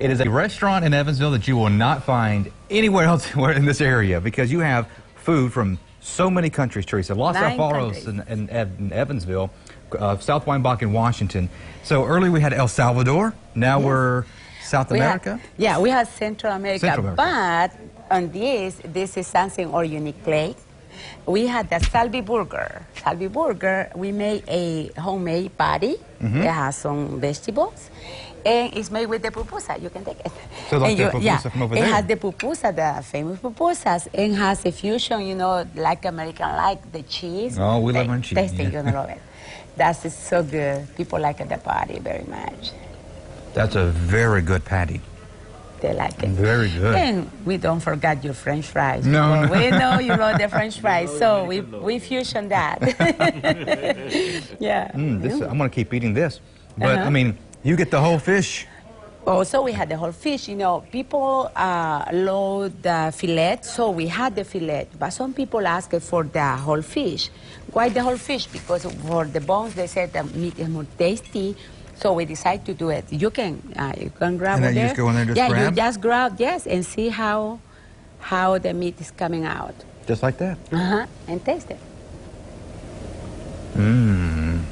It is a restaurant in Evansville that you will not find anywhere else in this area because you have food from so many countries, Teresa. Los Nine Alfaros in, in, in Evansville, uh, South Weinbach in Washington. So earlier we had El Salvador. Now we're South We America. yeah, we have Central America, Central America. but on this, this is something or unique plate. We had the Salvi Burger. Salvi Burger, we made a homemade patty. Mm-hmm. It has some vegetables. And it's made with the pupusa. You can take it. So like And the you- pupusa yeah, from over it there. has the pupusa, the famous pupusas, and has a fusion, you know, like American, like the cheese. Oh, we love cheese, Taste yeah. gonna love it. That's so good. People like the patty very much. That's a very good patty. They like it. Very good. And we don't forget your French fries. No, no. We know you love the French fries, so we, we fusion that. yeah. Mm, this, I'm going to keep eating this. But, Uh-huh. I mean, you get the whole fish. Also, we had the whole fish. You know, people uh, love the fillet, so we had the fillet. But some people ask for the whole fish. Why the whole fish? Because for the bones, they said the meat is more tasty. So we decide to do it. You can uh, you can grab And then it you just go in there and just yeah, grab? you just grab yes, and see how how the meat is coming out. Just like that. Uh-huh. And taste it. Mmm.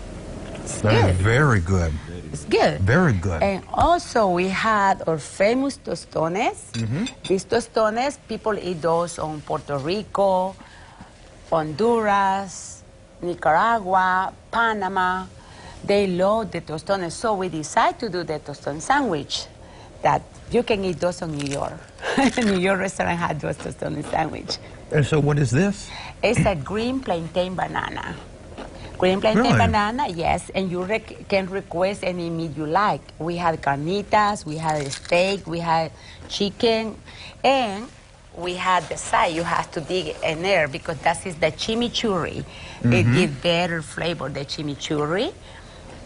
It's That is good. very good. It's good. Very good. And also we had our famous tostones. Mm -hmm. These tostones, people eat those on Puerto Rico, Honduras, Nicaragua, Panama. They love the tostones. So we decide to do the toston sandwich that you can eat those in New York. New York restaurant had those toston sandwich. And so what is this? It's a green plantain banana. Green plantain Really? banana, yes, and you rec- can request any meat you like. We had carnitas, we had steak, we had chicken, and we had the side. You have to dig in there because that is the chimichurri. It mm-hmm. gives better flavor, the chimichurri.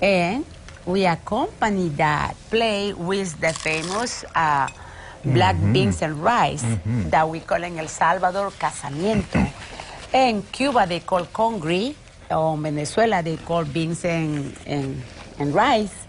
And we accompany that play with the famous uh, black beans and rice that we call in El Salvador casamiento. In Cuba, they call congri, or Venezuela, they call beans and, and, and rice.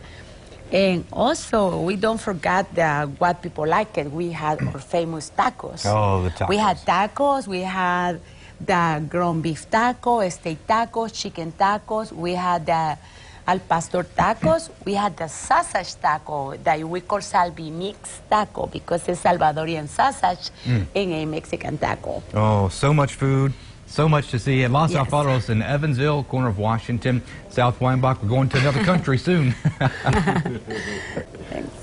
And also, we don't forget the, what people like it. We had our famous tacos. Oh, the tacos. We had tacos, we had the ground beef taco, steak tacos, chicken tacos, we had the al pastor tacos, we had the sausage taco that we call salvi mix taco because it's Salvadorian sausage Mm. in a Mexican taco. Oh, so much food, so much to see. At Los Yes. Alfaros in Evansville, corner of Washington, South Weinbach. We're going to another country soon. Thanks.